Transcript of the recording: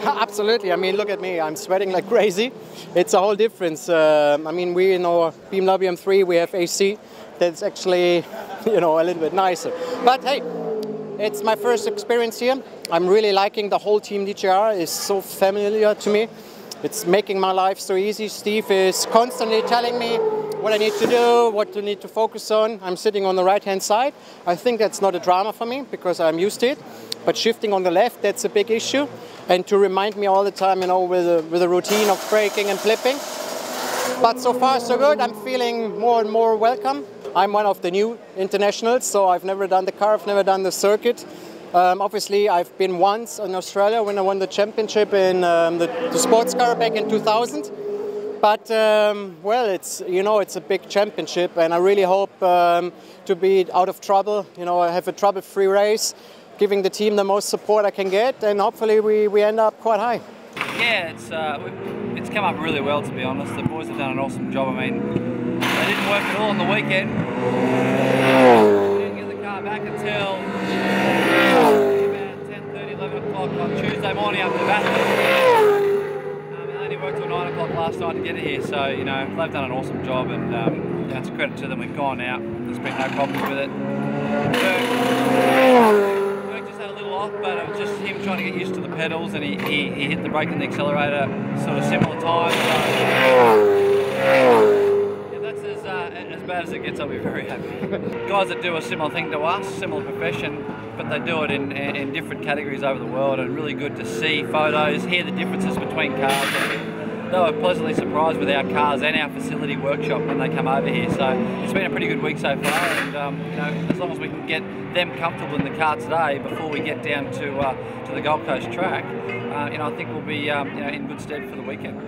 Absolutely. I mean, look at me. I'm sweating like crazy. It's a whole difference. Uh, I mean, we in our BMW M3 we have AC. That's actually, you know, a little bit nicer. But hey, it's my first experience here. I'm really liking the whole team DJR. It's so familiar to me. It's making my life so easy. Steve is constantly telling me what I need to do, what to need to focus on. I'm sitting on the right-hand side. I think that's not a drama for me because I'm used to it. But shifting on the left, that's a big issue. And to remind me all the time, you know, with a, with a routine of braking and flipping. But so far, so good. I'm feeling more and more welcome. I'm one of the new internationals, so I've never done the car, I've never done the circuit. Um, obviously, I've been once in Australia when I won the championship in um, the, the, sports car back in 2000. But um, well, it's you know it's a big championship, and I really hope um, to be out of trouble. You know, I have a trouble-free race, giving the team the most support I can get, and hopefully we, we end up quite high. Yeah, it's uh, it's come up really well to be honest. The boys have done an awesome job. I mean, they didn't work at all on the weekend. Didn't get the car back until about 10:30, 11 o'clock on Tuesday morning up to Bathurst. Um, only worked till 9 o'clock last night to get it here, so, you know, they've done an awesome job and um, a credit to them. We've gone out, there's been no problems with it. Dirk just had a little off, but it was just him trying to get used to the pedals and he, he, he hit the brake and the accelerator sort of similar times. So yeah, that's uh, as bad as it gets, I'll be very happy. Guys that do a similar thing to us, similar profession, but they do it in, in different categories over the world and really good to see photos, hear the differences between cars. They were pleasantly surprised with our cars and our facility workshop when they come over here. So it's been a pretty good week so far, and um, you know, as long as we can get them comfortable in the car today before we get down to uh, to the Gold Coast track, uh, you know, I think we'll be um, you know, in good stead for the weekend.